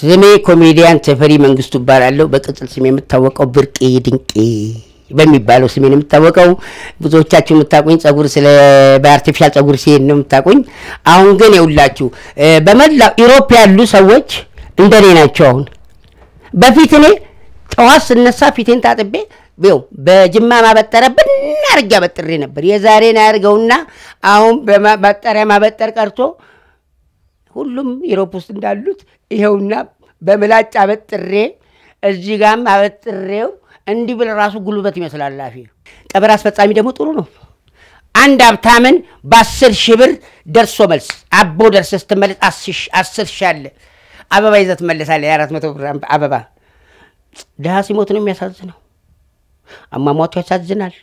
ስሜ ኮሜዲያን ተፈሪ መንግስቱ እባላለሁ። በቅጽል ስሜ የምታወቀው ብርቄ ድንቄ በሚባለው ስሜ ነው የምታወቀው። ብዙዎቻችሁ የምታቁኝ ጸጉር ስለ በ artificial ጸጉር ሲሄድ ነው የምታቁኝ። አሁን ግን የውላችሁ በመላው ኢሮፕ ያሉ ሰዎች እንደኔ ናቸው። አሁን በፊት እኔ ጠዋት ስነሳ ፊቴን ታጥቤ ው በጅማ ማበጠሪያ ብናርግ አበጥሬ ነበር። የዛሬን አያርገውና አሁን በማበጠሪያ ማበጠር ቀርቶ ሁሉም ኢሮፕ ውስጥ እንዳሉት ይኸውና በምላጭ አበጥሬ እዚህ ጋም አበጥሬው እንዲህ ብል ራሱ ጉልበት ይመስላል ላፊ። ቀብር አስፈጻሚ ደግሞ ጥሩ ነው። አንድ ሀብታምን በአስር ሺህ ብር ደርሶ መልስ አቦ ደርሰ ስትመለስ አስር ሺህ አለ አበባ ይዘህ ትመለሳለህ። የአራት መቶ ብር አበባ ድሃ ሲሞት ነው የሚያሳዝነው። አሟሟቱ ያሳዝናል።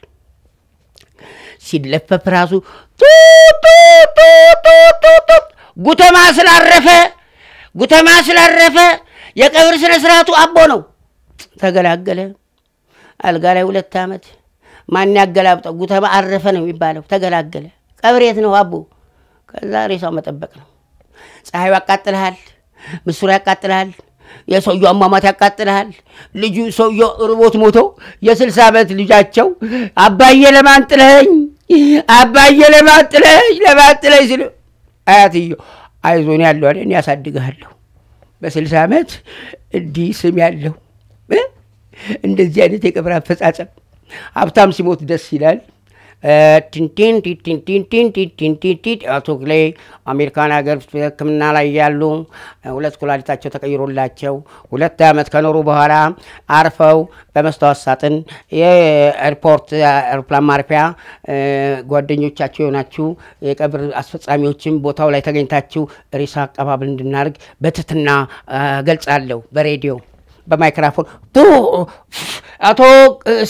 ሲለፈፍ ራሱ ጉተማ ስላረፈ ጉተማ ስላረፈ የቀብር ስነ ስርዓቱ አቦ ነው። ተገላገለ። አልጋ ላይ ሁለት ዓመት ማን ያገላብጠው? ጉተማ አረፈ ነው የሚባለው። ተገላገለ። ቀብር የት ነው? አቦ። ከዛ ሬሳው መጠበቅ ነው። ፀሐዩ ያቃጥልሃል፣ ምስሩ ያቃጥልሃል፣ የሰውየው አሟሟት ያቃጥልሃል። ልጁ ሰውየው ርቦት ሞቶ የስልሳ ዓመት ልጃቸው አባዬ ለማን ጥለኸኝ፣ አባዬ ለማን ጥለኸኝ፣ ለማን ጥለኸኝ ሲሉ አያትዮ አይዞን ያለው እኔ ያሳድግሃለሁ በስልሳ ዓመት እንዲህ ስም ያለው እንደዚህ አይነት የቀብር አፈጻጸም ሀብታም ሲሞት ደስ ይላል። ቲንቲን ቲንቲን ቲንቲን አቶ ግሌ አሜሪካን ሀገር ሕክምና ላይ ያሉ ሁለት ኩላሊታቸው ተቀይሮላቸው ሁለት ዓመት ከኖሩ በኋላ አርፈው በመስታወት ሳጥን የኤርፖርት አውሮፕላን ማረፊያ ጓደኞቻቸው የሆናችሁ የቀብር አስፈጻሚዎችም ቦታው ላይ ተገኝታችሁ ሬሳ አቀባበል እንድናደርግ በትትና ገልጻለሁ በሬዲዮ። በማይክራፎን አቶ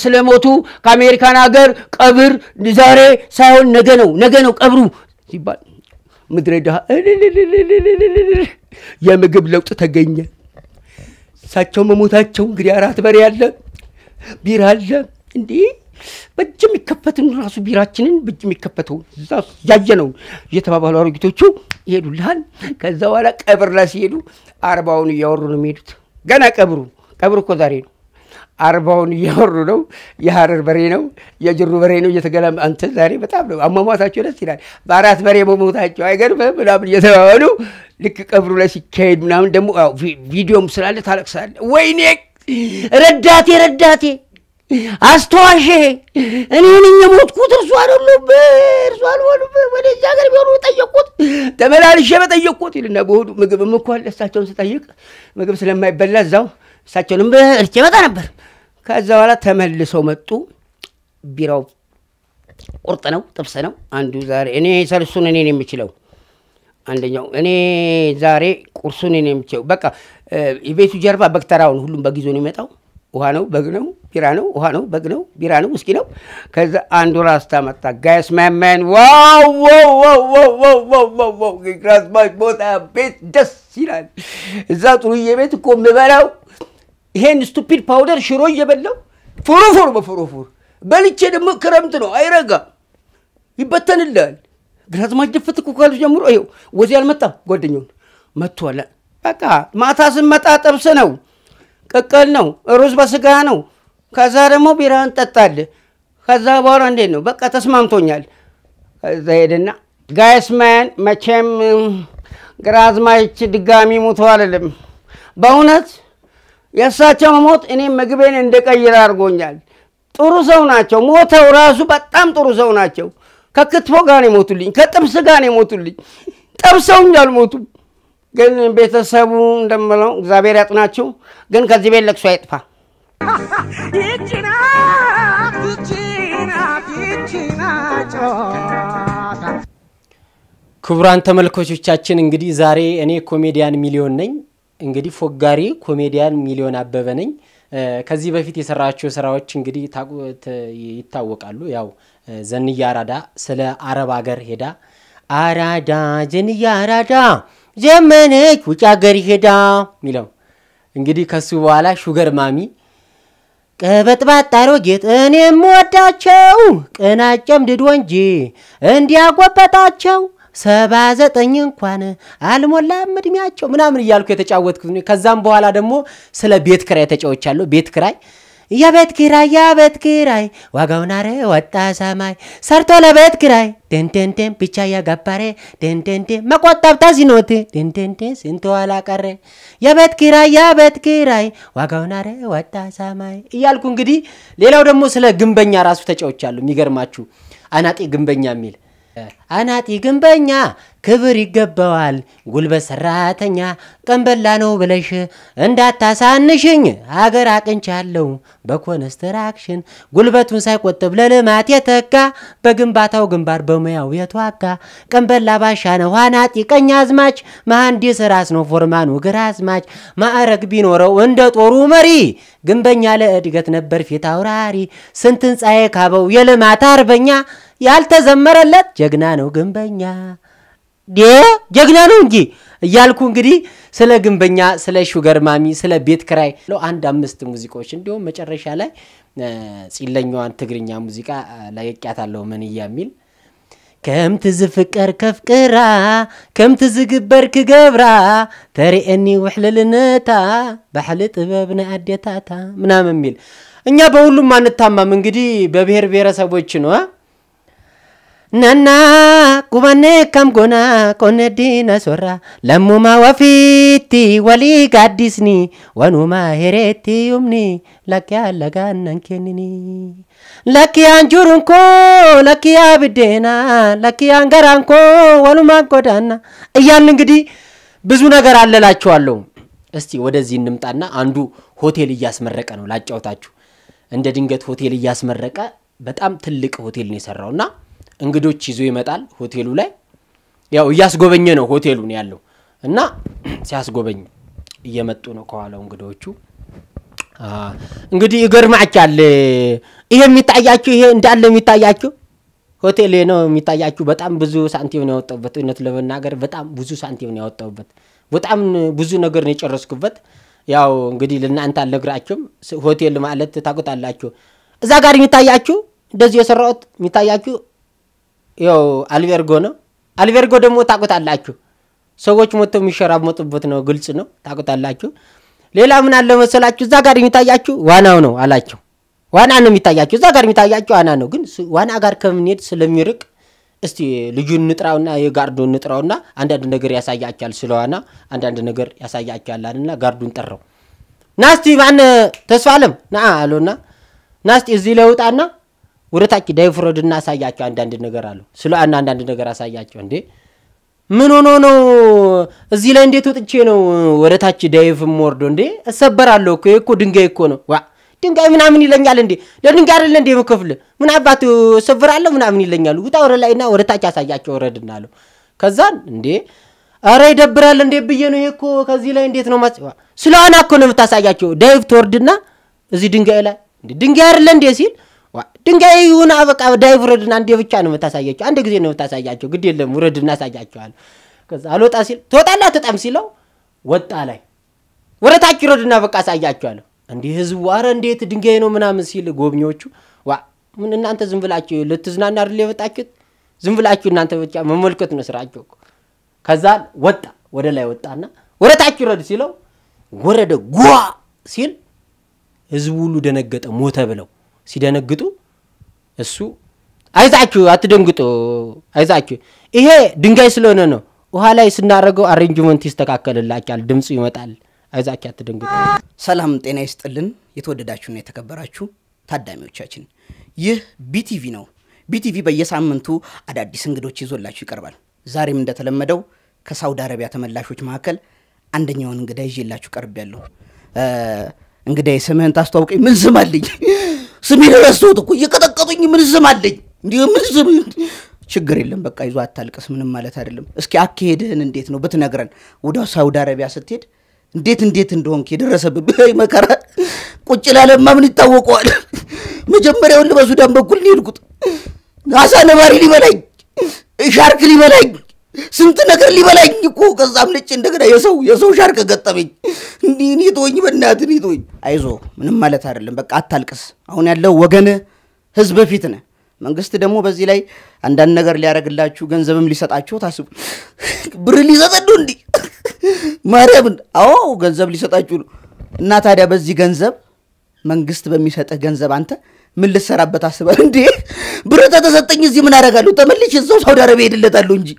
ስለሞቱ ከአሜሪካን ሀገር ቀብር ዛሬ ሳይሆን ነገ ነው ነገ ነው ቀብሩ ሲባል ምድረ ድሃ የምግብ ለውጥ ተገኘ። እሳቸው መሞታቸው እንግዲህ አራት በሬ አለ፣ ቢራ አለ። እንዲህ በእጅ የሚከፈትን ራሱ ቢራችንን በእጅ የሚከፈተውን ያየ ነው እየተባባሉ አሮጊቶቹ ይሄዱልሃል። ከዛ በኋላ ቀብር ላይ ሲሄዱ አርባውን እያወሩ ነው የሚሄዱት። ገና ቀብሩ ቀብሩ እኮ ዛሬ ነው። አርባውን እያወሩ ነው። የሀረር በሬ ነው፣ የጅሩ በሬ ነው እየተገላ አንተ ዛሬ በጣም ነው አሟሟታቸው ደስ ይላል። በአራት በሬ መሞታቸው አይገርምም ምናምን እየተባባሉ ልክ ቀብሩ ላይ ሲካሄድ ምናምን ደግሞ ቪዲዮም ስላለ ታለቅሳለ። ወይኔ ረዳቴ ረዳቴ አስተዋሼ እኔ የሞትኩት እርሱ አይደሉም እርሱ አልሆኑም ወደዚህ ሀገር ቢሆኑ ጠየቁት ተመላልሼ በጠየቁት ይልና በሆዱ ምግብም እኮ አለ እሳቸውን ስጠይቅ ምግብ ስለማይበላ እዛው እሳቸውንም እርቼ መጣ ነበር። ከዛ በኋላ ተመልሰው መጡ። ቢራው ቁርጥ ነው፣ ጥብስ ነው። አንዱ ዛሬ እኔ ሰልሱን እኔ የምችለው፣ አንደኛው እኔ ዛሬ ቁርሱን እኔ የምችለው። በቃ የቤቱ ጀርባ በግተራውን ሁሉም በጊዞ ነው የሚመጣው። ውሃ ነው፣ በግ ነው፣ ቢራ ነው፣ ውሃ ነው፣ በግ ነው፣ ቢራ ነው፣ ውስኪ ነው። ከዛ አንዱ ራስታ መጣ። guys wow ግራዝማች ቦታ ቤት ደስ ይላል። እዛ ጥሩዬ ቤት እኮ የምበላው ይሄን stupid powder ሽሮ እየበላው ፎሮፎር በፎሮፎር በልቼ ደግሞ ክረምት ነው አይረጋ ይበተንላል። ግራዝማች ድፍት እኮ ካሉ ጀምሮ ይኸው ወዚ አልመጣም ጓደኛውን መጥቷል። በቃ ማታ ስንመጣ ጥብስ ነው ቅቅል ነው፣ ሩዝ በስጋ ነው። ከዛ ደግሞ ቢራ እንጠጣለን። ከዛ በኋላ እንዴት ነው በቃ ተስማምቶኛል። ከዛ ሄድና ጋይስማን መቼም ግራዝማች ድጋሚ ሙቶ አልልም። በእውነት የእሳቸው መሞት እኔም ምግቤን እንደቀይር አድርጎኛል። ጥሩ ሰው ናቸው። ሞተው ራሱ በጣም ጥሩ ሰው ናቸው። ከክትፎ ጋር ነው የሞቱልኝ፣ ከጥብስ ጋር ነው የሞቱልኝ። ጠብሰውኝ አልሞቱም። ግን ቤተሰቡ እንደምለው እግዚአብሔር ያጥናችሁ። ግን ከዚህ ቤት ለቅሶ አይጥፋ። ክቡራን ተመልካቾቻችን እንግዲህ ዛሬ እኔ ኮሜዲያን ሚሊዮን ነኝ። እንግዲህ ፎጋሪ ኮሜዲያን ሚሊዮን አበበ ነኝ። ከዚህ በፊት የሰራቸው ስራዎች እንግዲህ ይታወቃሉ። ያው ዘንያ አራዳ ስለ አረብ ሀገር ሄዳ አራዳ ዘንያ አራዳ ዘመነች ውጭ ሀገር ሄዳ ሚለው እንግዲህ ከሱ በኋላ ሹገር ማሚ ቀበጥባጥ አሮጌት እኔ የምወዳቸው ቅናጨም ድዶ እንጂ እንዲያጎበጣቸው ሰባ ዘጠኝ እንኳን አልሞላም እድሜያቸው ምናምን እያልኩ የተጫወትኩት ከዛም በኋላ ደግሞ ስለ ቤት ክራይ ተጫውቻለሁ። ቤት ክራይ የቤት ኪራይ የቤት ኪራይ ዋጋው ናረ ወጣ ሰማይ። ሰርቶ ለቤት ኪራይ ደንደንደን ብቻ ያጋባሬ ደንደንደን መቆጠብ ተዚኖት ደንደንደን ስንት ኋላ ቀረ። የቤት ኪራይ የቤት ኪራይ ዋጋው ናረ ወጣ ሰማይ እያልኩ እንግዲህ ሌላው ደግሞ ስለ ግንበኛ ራሱ ተጫውቻለሁ። የሚገርማችሁ አናጢ ግንበኛ የሚል አናጢ ግንበኛ ክብር ይገባዋል። ጉልበት ሰራተኛ ቀንበላ ነው ብለሽ እንዳታሳንሽኝ። ሀገር አቅንቻለሁ። በኮንስትራክሽን ጉልበቱን ሳይቆጥብ ለልማት የተጋ በግንባታው ግንባር በሙያው የተዋጋ ቀንበላ ባሻ ነው አናጢ ቀኝ አዝማች መሐንዲስ ራስ ነው ፎርማኑ ግራ አዝማች። ማዕረግ ቢኖረው እንደ ጦሩ መሪ ግንበኛ ለእድገት ነበር ፊት አውራሪ። ስንት ህንፃዬ ካበው የልማት አርበኛ ያልተዘመረለት ጀግና ነው ግንበኛ ጀግና ነው እንጂ እያልኩ እንግዲህ ስለ ግንበኛ፣ ስለ sugar mommy፣ ስለ ቤት ክራይ አንድ አምስት ሙዚቃዎች እንዲሁም መጨረሻ ላይ ፂለኛዋን ትግርኛ ሙዚቃ ለቅቄያታለሁ መንያ የሚል ከምቲ ዝፍቀር ከፍቅራ ከምቲ ዝግበር ክገብራ ተሪአኒ ውሕልልነታ ባሕሊ ጥበብ ናይ ኣዴታታ ምናምን የሚል እኛ በሁሉም አንታማም እንግዲህ በብሔር ብሔረሰቦች ነው ነና ቁመኔ ከም ጎና ቆነዲና ሶራ ለሙማ ወፊቲ ወሊ ጋዲስኒ ወኑማ ሄሬቲ ዩምኒ ለኪያ ለጋነን ኬንኒ ለኪያን ጁሩንኮ ለኪያ ብዴና ለኪያን ገራንኮ ወኑማን ጎዳና እያልን እንግዲህ ብዙ ነገር አለላችኋለሁ። እስቲ ወደዚህ እንምጣና አንዱ ሆቴል እያስመረቀ ነው ላጫውታችሁ። እንደ ድንገት ሆቴል እያስመረቀ በጣም ትልቅ ሆቴል ነው የሰራውና እንግዶች ይዞ ይመጣል ሆቴሉ ላይ። ያው እያስጎበኘ ነው ሆቴሉን ያለው እና ሲያስጎበኝ እየመጡ ነው ከኋላው እንግዶቹ። እንግዲህ ይገርማችኋል። ይሄ የሚታያችሁ ይሄ እንዳለ የሚታያችሁ ሆቴል ነው የሚታያችሁ። በጣም ብዙ ሳንቲም ነው ያወጣሁበት። እውነት ለመናገር በጣም ብዙ ሳንቲም ነው ያወጣሁበት። በጣም ብዙ ነገር ነው የጨረስኩበት። ያው እንግዲህ ለእናንተ አልነግራችሁም። ሆቴል ማለት ታውቁታላችሁ። እዛ ጋር የሚታያችሁ እንደዚህ የሰራሁት የሚታያችሁ ያው አልቤርጎ ነው። አልቤርጎ ደግሞ ታውቁታላችሁ፣ ሰዎች ሞተው የሚሸራመጡበት ነው። ግልጽ ነው፣ ታውቁታላችሁ። ሌላ ምን አለ መሰላችሁ? እዛ ጋር የሚታያችሁ ዋናው ነው አላቸው። ዋና ነው የሚታያችሁ፣ እዛ ጋር የሚታያችሁ ዋና ነው። ግን ዋና ጋር ከምንሄድ ስለሚርቅ እስቲ ልጁን ንጥራውና የጋርዱን ንጥራውና አንዳንድ ነገር ያሳያቸዋል። ስለ ዋና አንዳንድ ነገር ያሳያቸዋል እና ጋርዱን ጠራው። ናስቲ ማን ተስፋ ና አሎና ናስቲ እዚህ ላይ ውጣና ወደ ታች ዳይፍሮድ እና አሳያቸው አንዳንድ ነገር አለው። ስለ አንዳንድ ነገር አሳያቸው። እንዴ ምን ሆኖ ነው እዚህ ላይ እንዴት ወጥቼ ነው ወደ ታች dive ወርዶ? እንዴ እሰበራለሁ እኮ እኮ ድንጋይ እኮ ነው። ዋ ድንጋይ ምናምን ይለኛል እንዴ ለድንጋይ አይደለ እንዴ የምከፍል ምን አባቱ እሰብራለሁ ምናምን ይለኛሉ። ውጣ ወደ ላይና ወደ ታች አሳያቸው ወረድና አለው። ከዛን እንዴ አረ ይደብራል እንዴ ብዬ ነው ይሄ ከዚህ ላይ እንዴት ነው ማጽ ስለ እኮ ነው የምታሳያቸው። dive ትወርድና እዚህ ድንጋይ ላይ ድንጋይ አይደለ እንዴ ሲል ድንጋይ ይሁን በቃ dive ውረድና አንዴ ብቻ ነው የምታሳያቸው፣ አንድ ጊዜ ነው የምታሳያቸው። ግድ የለም ውረድ እናሳያቸዋል። ከዛ አልወጣ ሲል ትወጣላ ትወጣም ሲለው ወጣ ላይ ወደ ታች ውረድና በቃ አሳያቸዋለሁ። እንዲህ ህዝቡ አረ እንዴት ድንጋይ ነው ምናምን ሲል ጎብኚዎቹ ዋ ምን እናንተ ዝም ብላችሁ ልትዝናና አይደል የመጣችሁት? ዝም ብላችሁ እናንተ ብቻ መመልከት ነው ስራቸው። ከዛ ወጣ ወደ ላይ ወጣና ወደ ታች ውረድ ሲለው ወረደ ጓ ሲል ህዝቡ ሁሉ ደነገጠ። ሞተ ብለው ሲደነግጡ እሱ አይዛችሁ አትደንግጡ፣ አይዛችሁ ይሄ ድንጋይ ስለሆነ ነው። ውሃ ላይ ስናደርገው arrangement ይስተካከልላችኋል፣ ድምፁ ይመጣል። አይዛችሁ አትደንግጡ። ሰላም ጤና ይስጥልን። የተወደዳችሁና የተከበራችሁ ታዳሚዎቻችን ይህ ቢቲቪ ነው። ቢቲቪ በየሳምንቱ አዳዲስ እንግዶች ይዞላችሁ ይቀርባል። ዛሬም እንደተለመደው ከሳውዲ አረቢያ ተመላሾች መካከል አንደኛውን እንግዳ ይዤላችሁ ቀርቤያለሁ። እንግዳዬ ስምህን ታስተዋውቀኝ? ምን ስም አለኝ? ስሜን ረሳሁት እኮ እየቀጠቀጡኝ። ምን ስም አለኝ? እንዲህ ምን ስም? ችግር የለም በቃ ይዞ አታልቅስ፣ ምንም ማለት አይደለም። እስኪ አካሄድህን እንዴት ነው ብትነግረን። ወደ ሳውዲ አረቢያ ስትሄድ እንዴት እንዴት እንደሆንክ የደረሰብህ መከራ ቁጭ ላለማ ምን ይታወቀዋል? መጀመሪያውን በሱዳን በኩል ነው አሳ ነባሪ ሊበላኝ፣ ሻርክ ሊበላኝ ስንት ነገር ሊበላኝ እኮ ከዛም ልጭ እንደገና የሰው የሰው ሻርክ ገጠመኝ። እንዲህ እኔ ተወኝ፣ በእናትህ እኔ ተወኝ። አይዞ ምንም ማለት አይደለም። በቃ አታልቅስ። አሁን ያለው ወገንህ ህዝብ ፊት ነህ። መንግስት ደግሞ በዚህ ላይ አንዳንድ ነገር ሊያደርግላችሁ ገንዘብም ሊሰጣችሁ ታስቡ። ብር ሊሰጠን እንዲህ ማርያምን። አዎ ገንዘብ ሊሰጣችሁ ነው። እና ታዲያ በዚህ ገንዘብ መንግስት በሚሰጥህ ገንዘብ አንተ ምን ልትሰራበት አስባል እንዴ? ብር ተተሰጠኝ እዚህ ምን አደርጋለሁ? ተመልሼ እዛው ሳውዲ አረቢያ ሄድለታለሁ እንጂ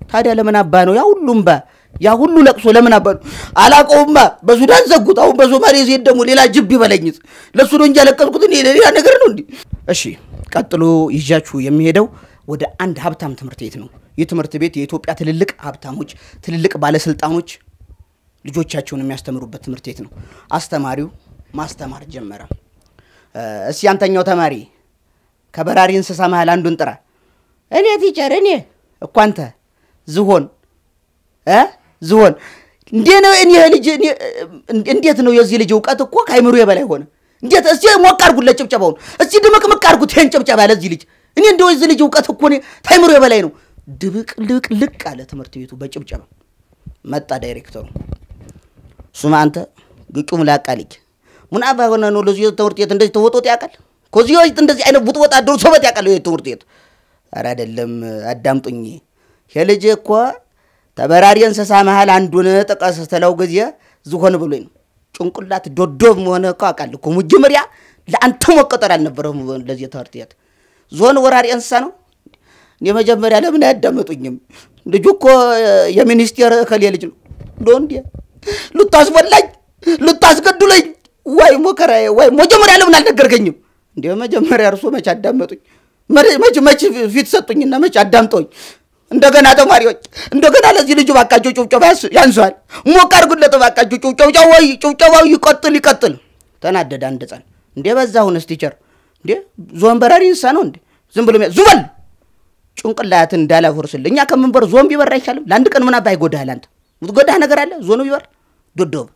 ታዲያ ለምን አባ ነው ያ ሁሉም ባ ያ ሁሉ ለቅሶ ለምን አባ ነው? አላቀውማ። በሱዳን ዘጉት። አሁን በሶማሌ ዜድ ደግሞ ሌላ ጅብ ይበለኝስ? ለእሱ ነው እንጂ ያለቀስኩት ሌላ ነገር ነው እንዲ። እሺ ቀጥሎ ይዣችሁ የሚሄደው ወደ አንድ ሀብታም ትምህርት ቤት ነው። ይህ ትምህርት ቤት የኢትዮጵያ ትልልቅ ሀብታሞች፣ ትልልቅ ባለስልጣኖች ልጆቻቸውን የሚያስተምሩበት ትምህርት ቤት ነው። አስተማሪው ማስተማር ጀመረ። እስኪ አንተኛው ተማሪ ከበራሪ እንስሳ መሀል አንዱን ጥራ። እኔ teacher፣ እኔ እኮ ዝሆን እ ዝሆን እንዴት ነው የዚህ ልጅ እውቀት እኮ ከአይምሮ የበላይ ሆነ። እንዴት እስቲ ሞቅ አድርጉለት ጭብጨባውን፣ እስቲ ድምቅምቅ አድርጉት ይሄን ጭብጨባ ለዚህ ልጅ። እኔ እንደው የዚህ ልጅ እውቀት እኮ እኔ ከአይምሮ የበላይ ነው። ድብቅ ልቅ አለ ትምህርት ቤቱ በጭብጨባ። መጣ ዳይሬክተሩ። ሱማ አንተ ግጩም ላቃ ልጅ ምን አባ ሆነ ነው ለዚህ ትምህርት ቤት እንደዚህ ተወጦት ያውቃል? ከዚህ እንደዚህ አይነት ቡጥቦጥ ደርሶበት ያውቃል ይሄ ትምህርት ቤት? ኧረ አይደለም፣ አዳምጡኝ። ይሄ ልጅ እኮ ተበራሪ እንስሳ መሀል አንዱን ጥቀስ ስትለው ጊዜ ዝሆን ብሎኝ ነው። ጭንቅላት ዶዶብ መሆነ እኮ አውቃለሁ እኮ መጀመሪያ ለአንተ መቀጠር አልነበረም ለዚህ ትምህርት ቤት። ዝሆን ወራሪ እንስሳ ነው። እኔ መጀመሪያ ለምን አያዳመጡኝም? ልጁ እኮ የሚኒስቴር እከሌ ልጅ ነው። እንደ እንዲ ልታስበላኝ ልታስገድለኝ ወይ ሞከራዬ ወይ መጀመሪያ ለምን አልነገርከኝም? እንዲ መጀመሪያ እርሶ መች አዳመጡኝ? መች ፊት ሰጡኝና መች አዳምጠውኝ? እንደገና ተማሪዎች እንደገና ለዚህ ልጁ ባካቸው ጭብጨባ ያንሷል። ሞቅ አድርጉለት ባካቸው ጭብጨባው ወይ ጭብጨባው ይቀጥል ይቀጥል። ተናደደ አንድ ሕፃን። እንዴ በዛ ሁነስ teacher እንዴ ዞን እንስሳ ነው እንዴ? ዝም ብሎ ዙበል ጭንቅላትን እንዳላፈርስልህ እኛ ከምንበር ዞን ቢበር አይሻልም? ለአንድ ቀን ምን አባ ይጎዳሃል? አንተ ምትጎዳህ ነገር አለ? ዞኑ ቢበር ዶዶብ